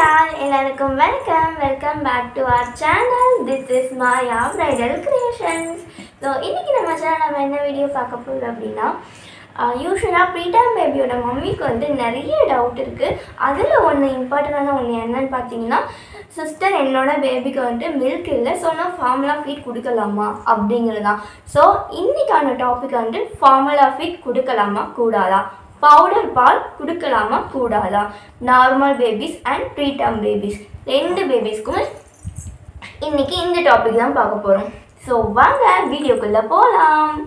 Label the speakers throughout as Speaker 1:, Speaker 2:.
Speaker 1: All எல்லாருக்கும் welcome welcome back to our channel this is Maya Bridal Creations so இன்றைக்கி நம்ம channel நம்ம என்ன வீடியோ பார்க்க போகிறோம் அப்படின்னா யூஸ்வலாக ப்ரீடம் பேபியோட மம்மிக்கு வந்து நிறைய டவுட் இருக்குது அதில் ஒன்று இம்பார்ட்டண்டான ஒன்று என்னன்னு பார்த்தீங்கன்னா சிஸ்டர் என்னோட பேபிக்கு வந்துட்டு மில்க் இல்லை ஸோ நான் ஃபார்முலா ஃபீட் கொடுக்கலாமா அப்படிங்கிறது தான் ஸோ இன்றைக்கான டாபிக் வந்து ஃபார்முலா ஃபீட் கொடுக்கலாமா கூடாதா? பவுடர் பால் கொடுக்கலாமா? கூடாதா? Normal babies and preterm babies ரெண்டு பேபிஸ்க்கும் இன்னைக்கு இந்த டாபிக் தான் பார்க்க போகிறோம் ஸோ வாங்க வீடியோக்குள்ளே போகலாம்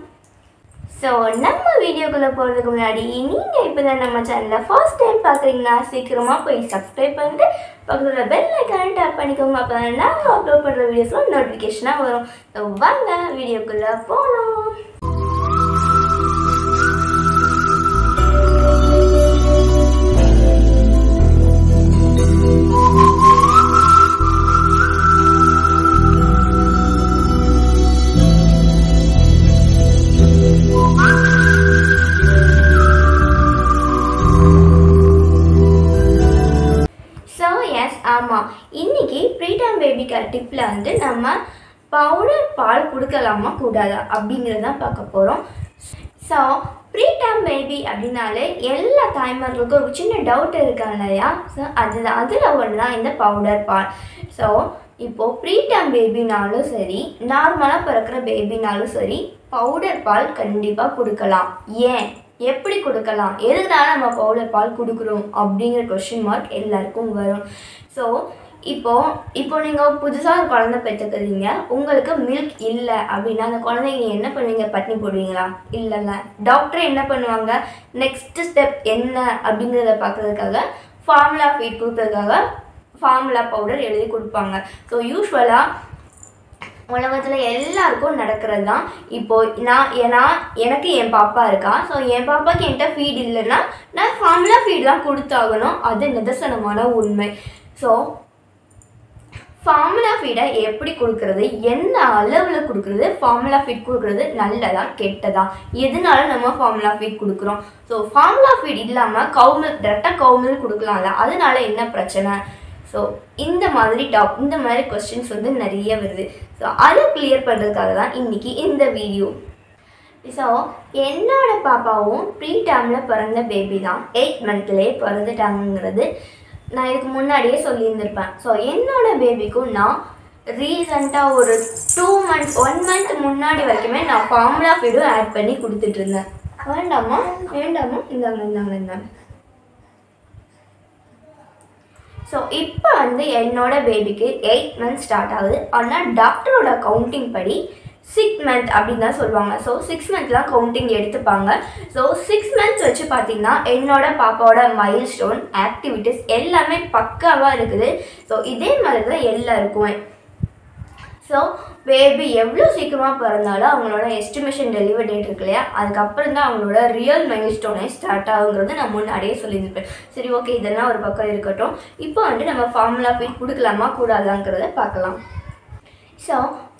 Speaker 1: ஸோ நம்ம வீடியோக்குள்ளே போகிறதுக்கு முன்னாடி நீங்கள் இப்போ தான் நம்ம சேனலில் ஃபர்ஸ்ட் டைம் பார்க்குறீங்கன்னா சீக்கிரமாக போய் சப்ஸ்கிரைப் பண்ணிட்டு பக்கத்தில் பெல் ஐக்கான டேப் பண்ணிக்கோங்க. அப்போ தான் நாங்கள் அப்லோட் பண்ணுற வீடியோஸ்லாம் நோட்டிஃபிகேஷனாக வரும். ஸோ வாங்க வீடியோக்குள்ளே போகலாம் வந்து நம்ம பவுடர் பால் கொடுக்கலாமா கூடாதா? அப்படிங்கிறத தான் பார்க்க போகிறோம் ஸோ ப்ரீடம் பேபி அப்படின்னாலே எல்லா தாய்மார்களுக்கும் ஒரு சின்ன டவுட் இருக்காங்க இல்லையா? ஸோ அதுதான் அதில் ஒன்று தான் இந்த பவுடர் பால். ஸோ இப்போது ப்ரீடம் பேபினாலும் சரி நார்மலாக பிறக்கிற பேபினாலும் சரி பவுடர் பால் கண்டிப்பாக கொடுக்கலாம். ஏன்? எப்படி கொடுக்கலாம்? எதுனால நம்ம பவுடர் பால் கொடுக்குறோம்? அப்படிங்கிற கொஷின் மார்க் எல்லாருக்கும் வரும். ஸோ இப்போ இப்போ நீங்கள் புதுசாக ஒரு குழந்தை பெற்றுக்கிறீங்க உங்களுக்கு மில்க் இல்லை அப்படின்னா அந்த குழந்தைங்க என்ன பண்ணுவீங்க? பட்னி போடுவீங்களா? இல்லைல்ல. டாக்டர் என்ன பண்ணுவாங்க? நெக்ஸ்ட்டு ஸ்டெப் என்ன அப்படிங்கிறத பார்க்கறதுக்காக ஃபார்முலா ஃபீட் கொடுக்கறதுக்காக ஃபார்முலா பவுடர் எழுதி கொடுப்பாங்க. ஸோ யூஸ்வலாக உலகத்தில் எல்லாருக்கும் நடக்கிறது தான் இப்போது நான் ஏன்னா எனக்கு என் பாப்பா இருக்கா. ஸோ என் பாப்பாக்கு என்கிட்ட ஃபீட் இல்லைன்னா நான் ஃபார்முலா ஃபீட் தான் கொடுத்தாகணும். அது நிதர்சனமான உண்மை. ஸோ ஃபார்முலா ஃபீடை எப்படி கொடுக்கறது என்ன அளவில் கொடுக்கறது ஃபார்முலா ஃபீட் கொடுக்கறது நல்லதா கெட்டதா? எதனால நம்ம ஃபார்முலா ஃபீட் கொடுக்குறோம்? ஸோ ஃபார்முலா ஃபீட் இல்லாமல் கவுமில் டேரெக்டாக கவுமில் கொடுக்கலாம்ல அதனால என்ன பிரச்சனை? ஸோ இந்த மாதிரி டாப் இந்த மாதிரி கொஸ்டின்ஸ் வந்து நிறைய வருது. ஸோ அதை கிளியர் பண்ணுறதுக்காக தான் இன்றைக்கி இந்த வீடியோ ஸோ என்னோட பாப்பாவும் ப்ரீ டைமில் பிறந்த பேபி தான். எயிட் மந்த்லேயே பிறந்துட்டாங்கிறது நான் இதுக்கு முன்னாடியே சொல்லியிருந்திருப்பேன். ஸோ என்னோட பேபிக்கும் நான் ரீசண்டாக ஒரு டூ மந்த் ஒன் மந்த் முன்னாடி வரைக்குமே நான் ஃபார்முலா ஃபீடும் ஆட் பண்ணி கொடுத்துட்டு இருந்தேன் வேண்டாமா? வேண்டாமா? இந்தாங்க இந்தாங்க இந்தாங்க. ஸோ இப்போ வந்து என்னோட பேபிக்கு எயிட் மந்த் ஸ்டார்ட் ஆகுது. ஆனால் டாக்டரோட கவுண்டிங் படி சிக்ஸ் மந்த் அப்படின்னு தான் சொல்லுவாங்க. ஸோ சிக்ஸ் மந்த்லாம் கவுண்டிங் எடுத்துப்பாங்க. ஸோ சிக்ஸ் மந்த்ஸ் வச்சு பார்த்தீங்கன்னா என்னோட பாப்பாவோட மைல் ஸ்டோன் ஆக்டிவிட்டீஸ் எல்லாமே பக்காவாக இருக்குது. ஸோ இதே மாதிரி தான் எல்லாருக்குமே. ஸோ பேபி எவ்வளோ சீக்கிரமாக பிறந்தாலும் அவங்களோட எஸ்டிமேஷன் டெலிவரி டேட் இருக்கு இல்லையா? அதுக்கப்புறம் தான் அவங்களோட ரியல் மைல் ஸ்டோனே ஸ்டார்ட் ஆகுங்கிறது நான் முன்னாடியே சொல்லியிருப்பேன். சரி ஓகே இதெல்லாம் ஒரு பக்கம் இருக்கட்டும். இப்போ வந்து நம்ம ஃபார்முலா ஃபீட் கொடுக்கலாமா கூடாதாங்கிறத பார்க்கலாம். ஸோ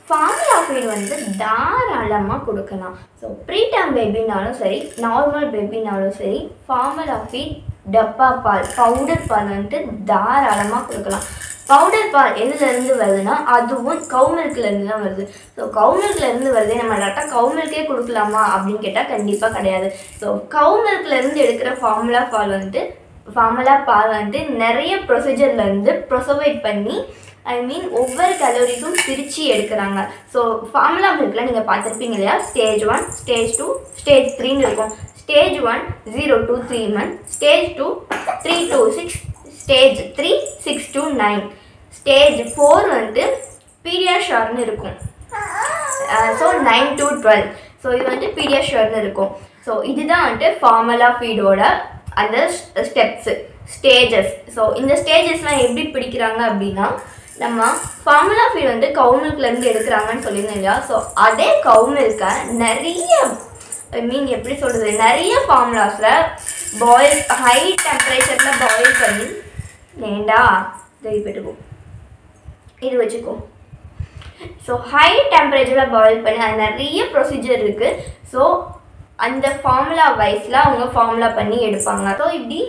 Speaker 1: ஃபார்முலா ஃபீட் வந்து தாராளமாக கொடுக்கலாம். ஸோ ப்ரீடம் பேபினாலும் சரி நார்மல் பேபினாலும் சரி ஃபார்முலா ஃபீட் டப்பா பால் பவுடர் பால் வந்துட்டு தாராளமாக கொடுக்கலாம். பவுடர் பால் எதுலேருந்து வருதுன்னா அதுவும் கவுமில்க்லேருந்து தான் வருது. ஸோ கவுமில்க்லேருந்து வருது நம்ம டேரெக்டாக கவுமில்கே கொடுக்கலாமா அப்படின்னு கேட்டால் கண்டிப்பாக கிடையாது. ஸோ கவுமில்க்லேருந்து எடுக்கிற ஃபார்முலா பால் வந்துட்டு ஃபார்முலா பால் வந்துட்டு நிறைய ப்ரொசீஜர்லேருந்து ப்ரொசவைட் பண்ணி ஐ மீன் ஒவ்வொரு கலோரிக்கும் பிரித்து எடுக்கிறாங்க. ஸோ ஃபார்முலா மில்கில் நீங்கள் பார்த்துருப்பீங்க இல்லையா? Stage one stage two stage த்ரீன்னு இருக்கும். Stage one zero two three month stage two three two six stage three six two nine stage four வந்து பீடியாஷார்னு இருக்கும். So nine to twelve so இது வந்து பீடியாஷார்னு இருக்கும். ஸோ இதுதான் வந்துட்டு ஃபார்முலா ஃபீடோட அந்த ஸ்டெப்ஸு ஸ்டேஜஸ் ஸோ இந்த ஸ்டேஜஸ்லாம் எப்படி பிடிக்கிறாங்க அப்படின்னா நம்ம ஃபார்முலா ஃபீட் வந்து கவுமில்க்லேருந்து எடுக்கிறாங்கன்னு சொல்லியிருந்தோம் இல்லையா? ஸோ அதே கவுமில்கை நிறைய ஐ மீன் எப்படி சொல்கிறது நிறைய ஃபார்முலாஸில் பாயில் ஹை டெம்பரேச்சரில் பாயில் பண்ணி வேண்டா இது இது வச்சுக்கோ. ஸோ ஹை டெம்பரேச்சரில் பாயில் பண்ணி அது நிறைய ப்ரொசீஜர் இருக்குது ஸோ அந்த ஃபார்முலா வைஸில் அவங்க ஃபார்முலா பண்ணி எடுப்பாங்க. ஸோ இப்படி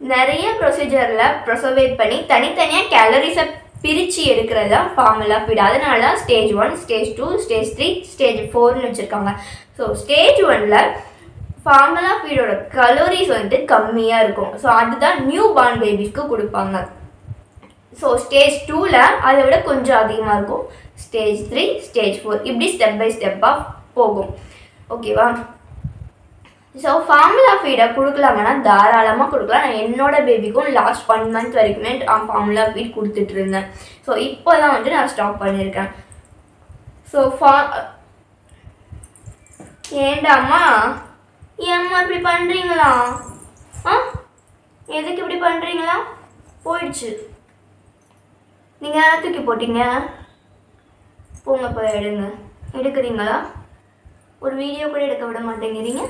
Speaker 1: நிறைய ப்ரொசீஜரில் ப்ரொசவேட் பண்ணி தனித்தனியாக கேலரிஸை பிரித்து எடுக்கிறது தான் ஃபார்முலா ஃபீட் அதனால தான் stage one stage two stage three stage ஃபோர்னு வச்சுருக்காங்க. ஸோ ஸ்டேஜ் ஒனில் ஃபார்முலா ஃபீடோட கலோரிஸ் வந்துட்டு கம்மியாக இருக்கும். ஸோ அதுதான் நியூ பார்ன் பேபிஸ்க்கு கொடுப்பாங்க. ஸோ ஸ்டேஜ் டூவில் அதை விட கொஞ்சம் அதிகமாக இருக்கும். ஸ்டேஜ் த்ரீ ஸ்டேஜ் ஃபோர் இப்படி ஸ்டெப் பை ஸ்டெப்பாக போகும். ஓகேவா ஸோ ஃபார்முலா ஃபீடை கொடுக்கலாங்கன்னா தாராளமாக கொடுக்கலாம். நான் என்னோட பேபிக்கும் லாஸ்ட் ஒன் மந்த் வரைக்குமே ஃபார்முலா ஃபீட் கொடுத்துட்டு இருந்தேன். ஸோ இப்போ தான் வந்துட்டு நான் ஸ்டாப் பண்ணியிருக்கேன். ஸோ ஃபா ஏண்டாம்மா? ஏம்மா இப்படி பண்ணுறீங்களா ஆ? எதுக்கு இப்படி பண்ணுறீங்களா போயிடுச்சு. நீங்கள் யாரை தூக்கி போட்டீங்க? போங்க போய் எடுங்க. எடுக்கிறீங்களா? ஒரு வீடியோ கூட எடுக்க விட மாட்டேங்கிறீங்க.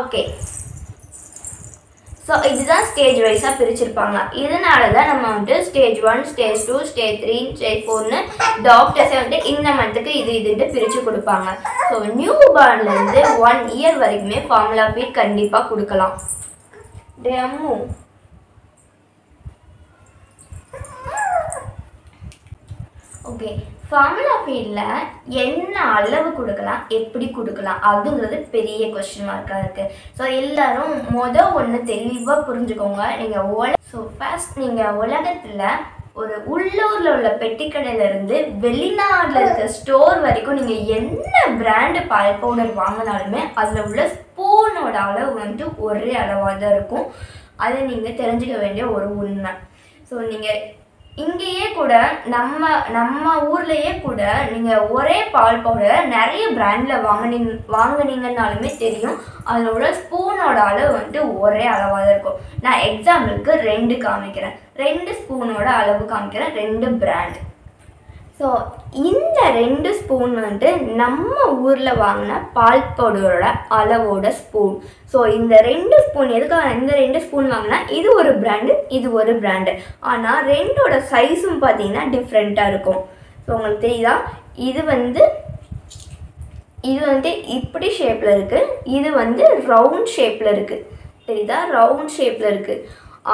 Speaker 1: ஓகே ஸோ இதுதான் ஸ்டேஜ் வைஸாக பிரிச்சிருப்பாங்க. இதனால தான் நம்ம வந்துட்டு stage one stage two stage three stage ஃபோர்னு டாக்டர்ஸே வந்துட்டு இந்த மந்த்துக்கு இது இதுன்ட்டு பிரித்து கொடுப்பாங்க. ஸோ நியூ பார்ன்லேருந்து ஒன் இயர் வரைக்குமே ஃபார்முலா ஃபீட் கண்டிப்பாக கொடுக்கலாம். டேமு ஓகே ஃபார்முலா ஃபீல்டில் என்ன அளவு கொடுக்கலாம் எப்படி கொடுக்கலாம் அதுங்கிறது பெரிய கொஸ்டின் மார்க்காக இருக்குது ஸோ எல்லோரும் மொதல் ஒன்று தெளிவாக புரிஞ்சுக்கோங்க. நீங்கள் உல ஸோ ஃபர்ஸ்ட் நீங்கள் உலகத்தில் ஒரு உள்ளூரில் உள்ள பெட்டிக்கடையிலேருந்து வெளிநாட்டில் இருக்க ஸ்டோர் வரைக்கும் நீங்கள் என்ன பிராண்டு பால் பவுடர் வாங்கினாலுமே அதில் உள்ள ஸ்பூனோட அளவு வந்துட்டு ஒரே அளவாக தான் இருக்கும். அதை நீங்கள் தெரிஞ்சுக்க வேண்டிய ஒரு உண்மை. ஸோ நீங்கள் இங்கேயே கூட நம்ம நம்ம ஊர்லயே கூட நீங்க ஒரே பால் பவுடரை நிறைய பிராண்ட்ல வாங்கினீங்க வாங்குனீங்கன்னாலுமே தெரியும். அதோட ஸ்பூனோட அளவு வந்துட்டு ஒரே அளவாக தான் இருக்கும். நான் எக்ஸாம்பிளுக்கு ரெண்டு காமிக்கிறேன். ரெண்டு ஸ்பூனோட அளவு காமிக்கிறேன். ரெண்டு பிராண்ட் ஸோ இந்த ரெண்டு ஸ்பூன் வந்துட்டு நம்ம ஊரில் வாங்கின பால் பவுடரோட அளவோட ஸ்பூன் ஸோ இந்த ரெண்டு ஸ்பூன் எதுக்காக இந்த ரெண்டு ஸ்பூன் வாங்கினா இது ஒரு பிராண்டு இது ஒரு பிராண்டு ஆனால் ரெண்டோட சைஸும் பார்த்தீங்கன்னா டிஃப்ரெண்ட்டாக இருக்கும். ஸோ உங்களுக்கு தெரியுதா? இது வந்து இது வந்து இப்படி ஷேப்பில் இருக்குது இது வந்து ரவுண்ட் ஷேப்பில் இருக்குது தெரியுதா? ரவுண்ட் ஷேப்பில் இருக்குது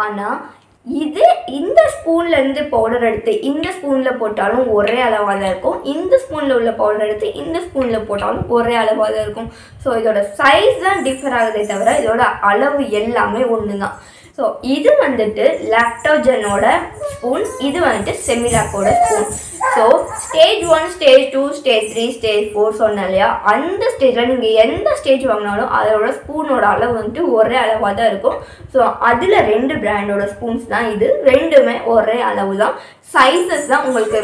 Speaker 1: ஆனால் இது இந்த ஸ்பூன்லேருந்து பவுடர் எடுத்து இந்த ஸ்பூனில் போட்டாலும் ஒரே அளவாக தான் இருக்கும். இந்த ஸ்பூனில் உள்ள பவுடர் எடுத்து இந்த ஸ்பூனில் போட்டாலும் ஒரே அளவாக தான் இருக்கும். ஸோ இதோட சைஸ் தான் டிஃபர் ஆகுதே தவிர இதோட அளவு எல்லாமே ஒன்று தான் ஸோ இது வந்துட்டு லாக்டோஜனோட ஸ்பூன் இது வந்துட்டு செமிலாக்கோட spoon so stage one stage two stage three stage four சொன்னேன் இல்லையா? அந்த ஸ்டேஜில் நீங்கள் எந்த ஸ்டேஜ் வாங்கினாலும் அதோட ஸ்பூனோட அளவு வந்துட்டு ஒரே அளவாக தான் இருக்கும். ஸோ அதில் ரெண்டு பிராண்டோட ஸ்பூன்ஸ் தான் இது. ரெண்டுமே ஒரே அளவு தான் சைஸஸ் தான் உங்களுக்கு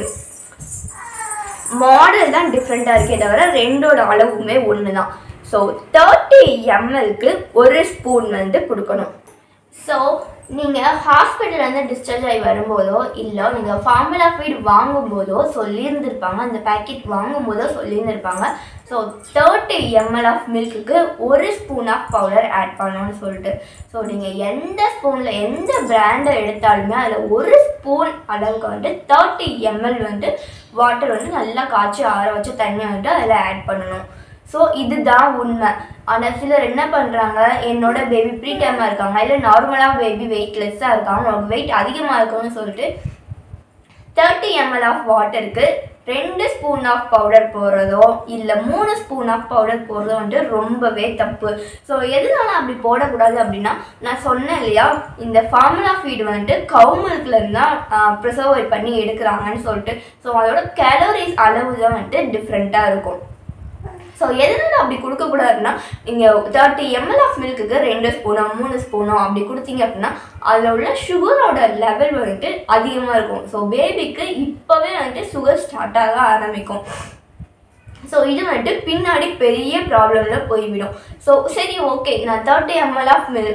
Speaker 1: மாடல் தான் டிஃப்ரெண்ட்டாக இருக்கே தவிர ரெண்டோட அளவுமே ஒன்று தான் ஸோ தேர்ட்டி எம்எல்க்கு ஒரு ஸ்பூன் வந்து கொடுக்கணும். ஸோ நீங்கள் ஹாஸ்பிட்டல்லேருந்து டிஸ்சார்ஜ் ஆகி வரும்போதோ இல்லை நீங்கள் ஃபார்முலா ஃபீட் வாங்கும்போதோ சொல்லியிருந்திருப்பாங்க. அந்த பேக்கெட் வாங்கும்போதோ சொல்லியிருந்திருப்பாங்க. ஸோ தேர்ட்டி எம்எல் ஆஃப் மில்க்குக்கு ஒரு ஸ்பூன் ஆஃப் பவுடர் ஆட் பண்ணணும்னு சொல்லிட்டு. ஸோ நீங்கள் எந்த ஸ்பூனில் எந்த பிராண்டை எடுத்தாலுமே அதில் ஒரு ஸ்பூன் அளவுக்கு வந்துட்டு தேர்ட்டி எம்எல் வந்துட்டு வாட்டர் வந்து நல்லா காய்ச்சி ஆற வச்சு தண்ணி வந்துட்டு அதில் ஆட் பண்ணணும். ஸோ இதுதான் உண்மை. ஆனால் சிலர் என்ன பண்ணுறாங்க என்னோட பேபி ப்ரீ டைமாக இருக்காங்க. இல்லை நார்மலாக பேபி வெயிட்லெஸ்ஸாக இருக்காங்க. அவங்க வெயிட் அதிகமாக இருக்கும்னு சொல்லிட்டு தேர்ட்டி எம்எல் ஆஃப் வாட்டருக்கு ரெண்டு ஸ்பூன் ஆஃப் பவுடர் போடுறதோ இல்லை மூணு ஸ்பூன் ஆஃப் பவுடர் போடுறதோ வந்துட்டு ரொம்பவே தப்பு. ஸோ எதனால அப்படி போடக்கூடாது அப்படின்னா நான் சொன்னேன் இல்லையா? இந்த ஃபார்முலா ஃபீடு வந்துட்டு கவு மில்க்லேருந்து தான் ப்ரிசர்வேட் பண்ணி எடுக்கிறாங்கன்னு சொல்லிட்டு. ஸோ அதோட கேலோரிஸ் அளவு தான் வந்துட்டு டிஃப்ரெண்ட்டாக இருக்கும். ஸோ எதனால் அப்படி கொடுக்கக்கூடாதுன்னா நீங்கள் தேர்ட்டி எம்எல் ஆஃப் மில்க்குக்கு ரெண்டு ஸ்பூனோ மூணு ஸ்பூனோ அப்படி கொடுத்தீங்க அப்படின்னா அதில் உள்ள சுகரோட லெவல் வந்துட்டு அதிகமாக இருக்கும். ஸோ பேபிக்கு இப்போவே வந்துட்டு சுகர் ஸ்டார்ட் ஆக ஆரம்பிக்கும். ஸோ இது வந்துட்டு பின்னாடி பெரிய ப்ராப்ளமில் போய்விடும். ஸோ சரி ஓகே நான் தேர்ட்டி எம்எல் ஆஃப் மில்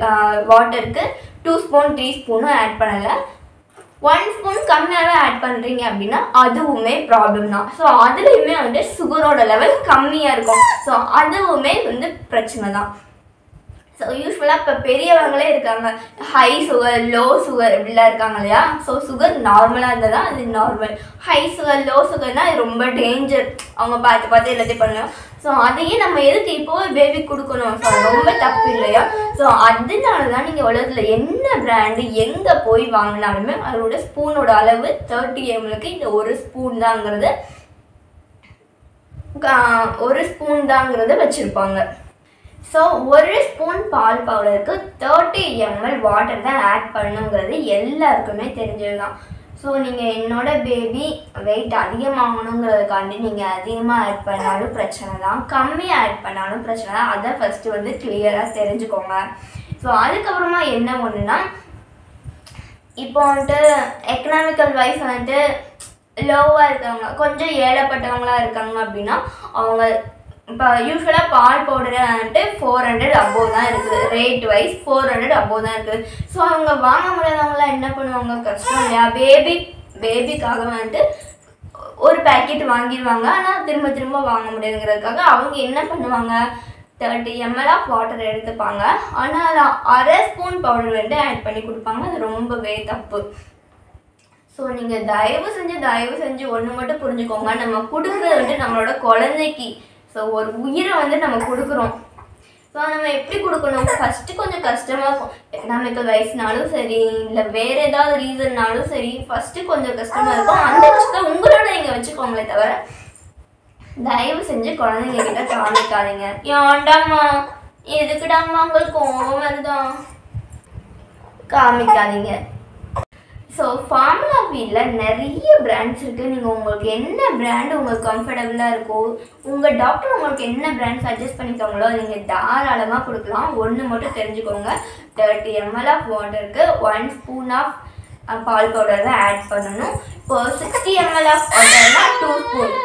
Speaker 1: வாட்டருக்கு டூ ஸ்பூன் த்ரீ ஸ்பூனும் ஆட் பண்ணலை. ஒன் ஸ்பூன் கம்மியாகவே ஆட் பண்ணுறீங்க அப்படின்னா அதுவுமே ப்ராப்ளம் தான். ஸோ அதுலேயுமே வந்து சுகரோட லெவல் கம்மியாக இருக்கும். ஸோ அதுவுமே வந்து பிரச்சனை தான். ஸோ யூஸ்ஃபுல்லாக இப்போ பெரியவங்களே இருக்காங்க. ஹை சுகர் லோ சுகர் இப்படிலாம் இருக்காங்க இல்லையா? ஸோ சுகர் நார்மலாக இருந்தால் தான் அது நார்மல் ஹை சுகர் லோ சுகர்னால் அது ரொம்ப டேஞ்சர் அவங்க பார்த்து பார்த்து எல்லாத்தையும் பண்ணலாம் ஸோ அதையே நம்ம எதுக்கு இப்போவே பேபி கொடுக்கணும்? ஸோ ரொம்ப தப்பு இல்லையா? ஸோ அதனால தான் நீங்கள் உலகத்தில் என்ன பிராண்டு எங்கே போய் வாங்கினாலுமே அதோட ஸ்பூனோட அளவு தேர்ட்டி எம்எலுக்கு இந்த ஒரு ஸ்பூன் தாங்கிறது கா- ஒரு ஸ்பூன் தாங்கிறத வச்சுருப்பாங்க. ஸோ ஒரு ஸ்பூன் பால் பவுடருக்கு தேர்ட்டி எம்எல் வாட்டர் தான் ஆட் பண்ணுங்கிறது எல்லாருக்குமே தெரிஞ்சது தான் ஸோ நீங்கள் என்னோட பேபி வெயிட் அதிகமாகணுங்கிறதுக்காண்டி நீங்கள் அதிகமாக ஆட் பண்ணாலும் பிரச்சனை தான். கம்மியாக ஆட் பண்ணாலும் பிரச்சனை தான். அதை ஃபஸ்ட்டு வந்து கிளியராக தெரிஞ்சுக்கோங்க. ஸோ அதுக்கப்புறமா என்ன ஒன்றுனா இப்போ வந்துட்டு எக்கனாமிக்கல் வைஸ் வந்துட்டு லோவாக இருக்காங்க கொஞ்சம் ஏழைப்பட்டவங்களா இருக்காங்க அப்படின்னா அவங்க இப்போ யூஸ்வலாக பால் பவுடர் வந்துட்டு ஃபோர் ஹண்ட்ரட் அபோவ் தான் இருக்குது. Rate wise four hundred above தான் இருக்குது. ஸோ அவங்க வாங்க முடியாதவங்களாம் என்ன பண்ணுவாங்க? கஷ்டம் இல்லையா? பேபி பேபிக்காக வந்துட்டு ஒரு பேக்கெட் வாங்கிடுவாங்க. ஆனால் திரும்ப திரும்ப வாங்க முடியாதுங்கிறதுக்காக அவங்க என்ன பண்ணுவாங்க? தேர்ட்டி எம்எல் ஆஃப் வாட்டர் எடுத்துப்பாங்க. ஆனால் அரை ஸ்பூன் பவுடர் வந்து ஆட் பண்ணி கொடுப்பாங்க. அது ரொம்பவே தப்பு. ஸோ நீங்கள் தயவு செஞ்சு தயவு செஞ்சு ஒன்று மட்டும் புரிஞ்சுக்கோங்க. நம்ம கொடுக்குறது வந்து நம்மளோட குழந்தைக்கு. ஸோ ஒரு உயிரை வந்து நம்ம கொடுக்குறோம். ஸோ நம்ம எப்படி கொடுக்கணும்? ஃபஸ்ட்டு கொஞ்சம் கஷ்டமாக இருக்கும். எக்கனாமிக்கல் வயசுனாலும் சரி இல்லை வேறு ஏதாவது ரீசன்னாலும் சரி ஃபஸ்ட்டு கொஞ்சம் கஷ்டமாக இருக்கும். அந்த கஷ்டத்தை உங்களோட நீங்கள் வச்சுக்கோங்களே தவிர தயவு செஞ்சு குழந்தைங்க கிட்ட காமிக்காதீங்க ஏன்டாம்மா எதுக்குடாம்மா உங்களுக்கு கோவம் வருதான் காமிக்காதீங்க. ஸோ ஃபார்முலா ஃபீல்டில் நிறைய பிராண்ட்ஸ் இருக்குது நீங்கள் உங்களுக்கு என்ன பிராண்ட் உங்களுக்கு கம்ஃபர்டபுளாக இருக்கோ உங்கள் டாக்டர் உங்களுக்கு என்ன பிராண்ட் சஜஸ்ட் பண்ணிக்காங்களோ நீங்கள் தாராளமாக கொடுக்கலாம். ஒன்று மட்டும் தெரிஞ்சுக்கோங்க. தேர்ட்டி எம்எல் ஆஃப் வாட்டருக்கு ஒன் ஸ்பூன் ஆஃப் பால் பவுடர் தான் ஆட் பண்ணணும். இப்போ sixty ML of வாட்டர்னா two spoon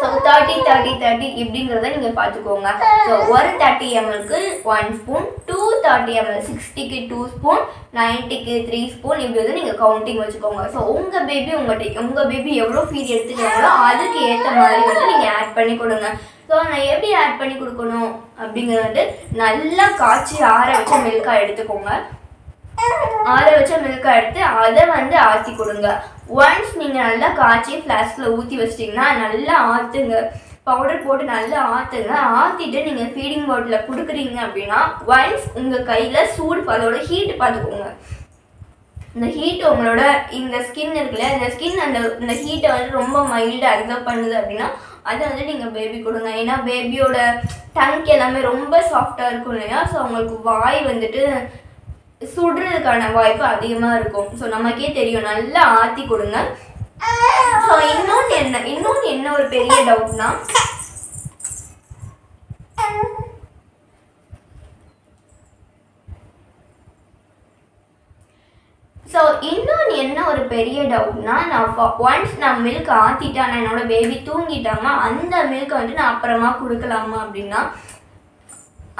Speaker 1: so thirty thirty thirty இப்படிங்கிறத நீங்கள் பார்த்துக்கோங்க. ஸோ ஒரு thirty எம்எல்க்கு one spoon two forty ml சிக்ஸ்டிக்கு two spoon நைன்ட்டிக்கு த்ரீ ஸ்பூன் இப்படி வந்து நீங்கள் கவுண்டிங் வச்சுக்கோங்க. ஸோ உங்கள் பேபி உங்கள்கிட்ட உங்கள் பேபி எவ்வளோ ஃபீட் எடுத்துக்கிறாங்களோ அதுக்கு ஏற்ற மாதிரி வந்து நீங்கள் ஆட் பண்ணி கொடுங்க. ஸோ நான் எப்படி ஆட் பண்ணி கொடுக்கணும்? அப்படிங்கிறது வந்து நல்லா காய்ச்சி ஆற வச்ச மில்காக எடுத்துக்கோங்க. ஆற வச்ச மில்கை எடுத்து அதை வந்து ஆற்றி கொடுங்க. ஒன்ஸ் நீங்கள் நல்லா காய்ச்சி ஃப்ளாஸ்கில் ஊற்றி வச்சிட்டிங்கன்னா நல்லா ஆற்றுங்க பவுடர் போட்டு நல்லா ஆற்றுங்க ஆற்றிட்டு நீங்கள் ஃபீடிங் பாட்டிலில் கொடுக்குறீங்க அப்படின்னா ஒன்ஸ் உங்கள் கையில் சூடு அதோட ஹீட் பார்த்துக்கோங்க இந்த ஹீட் உங்களோட இந்த ஸ்கின் இருக்குல்ல இந்த ஸ்கின் அந்த இந்த ஹீட்டை வந்து ரொம்ப மைல்டாக அப்சர்வ் பண்ணுது அப்படின்னா அதை வந்து நீங்கள் பேபி கொடுங்க. ஏன்னா பேபியோட டங்க் எல்லாமே ரொம்ப சாஃப்டாக இருக்கும் இல்லையா? ஸோ அவங்களுக்கு வாய் வந்துட்டு சுடுறதுக்கான வாய்ப்பு அதிகமாக இருக்கும். ஸோ நமக்கே தெரியும். நல்லா ஆற்றி கொடுங்க. ஸோ இன்னொன்று என்ன? இன்னொன்று என்ன ஒரு பெரிய டவுட்னா ஸோ இன்னொன்று என்ன ஒரு பெரிய டவுட்னா நான் ஒன்ஸ் நான் மில்க் ஆற்றிட்டேன் நான் என்னோட பேபி தூங்கிட்டாமா அந்த மில்க்கை வந்துட்டு நான் அப்புறமா கொடுக்கலாமா அப்படின்னா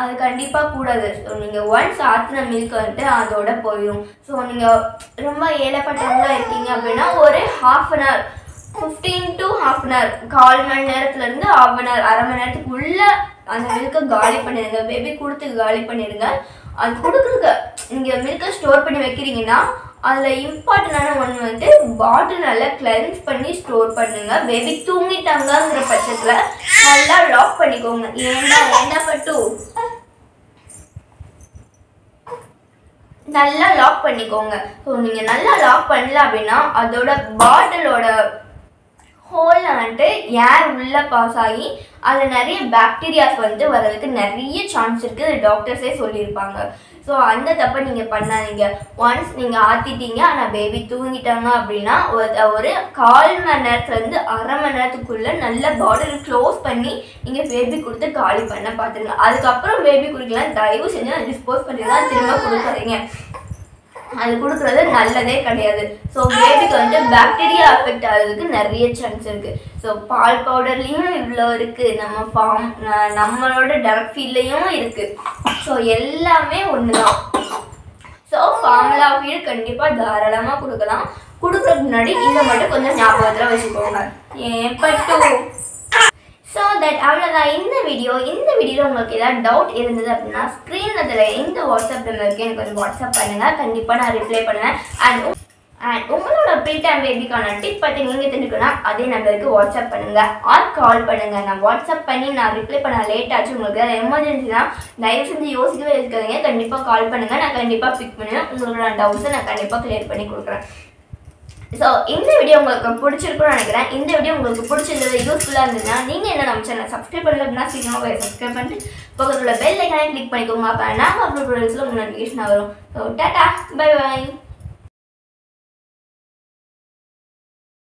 Speaker 1: அது கண்டிப்பாக கூடாது. ஸோ நீங்கள் ஒன்ஸ் ஆற்றின மில்க் வந்துட்டு அதோட போயிடும் ஸோ நீங்கள் ரொம்ப ஏழைப்பட்டவங்களா இருக்கீங்க அப்படின்னா ஒரு half an hour fifteen to half an hour கால் மணி நேரத்துலேருந்து ஹாஃப் அன் ஹவர் அரை மணி நேரத்துக்குள்ளே அந்த மில்க்கை காலி பண்ணிடுங்க. பேபி கொடுத்து காலி பண்ணிடுங்க. அது கொடுக்குறதுக்கு நீங்கள் மில்க்கை ஸ்டோர் பண்ணி வைக்கிறீங்கன்னா அதில் இம்பார்ட்டண்டான ஒன்று வந்து பாட்டில் நல்லா கிளென்ஸ் பண்ணி ஸ்டோர் பண்ணுங்கள் பேபி தூங்கிட்டாங்கங்கிற பட்சத்தில் நல்லா லாக் பண்ணிக்கோங்க. ஏன்னா என்ன பட்டு? நல்லா லாக் பண்ணிக்கோங்க. ஸோ நீங்கள் நல்லா லாக் பண்ணல அப்படின்னா அதோட பாட்டிலோட ஹோலில் வந்துட்டு ஏர் உள்ளே பாஸ் ஆகி அதில் நிறைய பாக்டீரியாஸ் வந்து வர்றதுக்கு நிறைய சான்ஸ் இருக்குது டாக்டர்ஸே சொல்லியிருப்பாங்க. ஸோ அந்த தப்பை நீங்கள் பண்ணாதீங்க. ஒன்ஸ் நீங்கள் ஆற்றிட்டீங்க ஆனால் பேபி தூங்கிட்டாங்க அப்படின்னா ஒரு- ஒரு கால் மணி நேரத்துலேருந்து அரை மணி நேரத்துக்குள்ளே நல்ல பாட்டில் க்ளோஸ் பண்ணி நீங்கள் பேபி கொடுத்து காலி பண்ண பார்த்துருங்க அதுக்கப்புறம் பேபி குடிக்கலாம். தயவு செஞ்சு டிஸ்போஸ் பண்ணிடுங்க திரும்ப கொடுக்காதீங்க. அது கொடுக்குறது நல்லதே கிடையாது. ஸோ பேபிக்கு வந்து பாக்டீரியா அஃபெக்ட் ஆகிறதுக்கு நிறைய சான்ஸ் இருக்கு. ஸோ பால் பவுடர்லேயும் இவ்வளோ இருக்கு. நம்ம ஃபார்ம் நம்மளோட டரக் ஃபீல்லையும் இருக்கு. ஸோ எல்லாமே ஒன்று தான் ஸோ ஃபார்முலா ஃபீல் கண்டிப்பாக தாராளமாக கொடுக்கலாம். கொடுக்குறதுக்கு முன்னாடி இதை மட்டும் கொஞ்சம் ஞாபகத்தில் வச்சுக்கோங்க. ஏன் பட்டு? ஸோ தட் அவ்வளோதான் இந்த வீடியோ இந்த வீடியோவில் உங்களுக்கு ஏதாவது டவுட் இருந்தது அப்படின்னா ஸ்க்ரீனில் அதில் எந்த வாட்ஸ்அப் நம்பருக்கு எனக்கு கொஞ்சம் வாட்ஸ்அப் பண்ணுங்கள் கண்டிப்பாக நான் ரிப்ளை பண்ணுவேன். அண்ட் அண்ட் உங்களோட ப்ரீ டைம் பேபிக்கான டிப் பற்றி நீங்கள் தெரிஞ்சுக்கணும்னா அதே நம்பருக்கு வாட்ஸ்அப் பண்ணுங்கள் ஆர் கால் பண்ணுங்கள் நான் வாட்ஸ்அப் பண்ணி நான் ரிப்ளை பண்ண லேட் ஆச்சு. உங்களுக்கு அது எமர்ஜென்சினா தயவு செஞ்சு யோசிக்கவே இருக்காதீங்க. கண்டிப்பாக கால் பண்ணுங்கள் நான் கண்டிப்பாக பிக் பண்ணுவேன். உங்களோட டவுட்ஸை நான் கண்டிப்பாக கிளியர் பண்ணி கொடுக்குறேன். ஸோ இந்த வீடியோ உங்களுக்கு பிடிச்சிருக்கும்னு நினைக்கிறேன். இந்த வீடியோ உங்களுக்கு பிடிச்சிருந்தது யூஸ்ஃபுல்லாக இருந்ததுன்னா நீங்கள் என்ன நம்ம சேனல் சப்ஸ்கிரைப் பண்ணல அப்படின்னா சீக்கிரமாக போய் சப்ஸ்கிரைப் பண்ணிட்டு பக்கத்தில் உள்ள பெல் ஐக்கானே கிளிக் பண்ணிக்கோங்க. அப்போ நாங்கள் அப்லோட் ப்ரொடக்ட்ஸில் உங்களுக்கு நோட்டிஃபிகேஷன் வரும். So tata bye by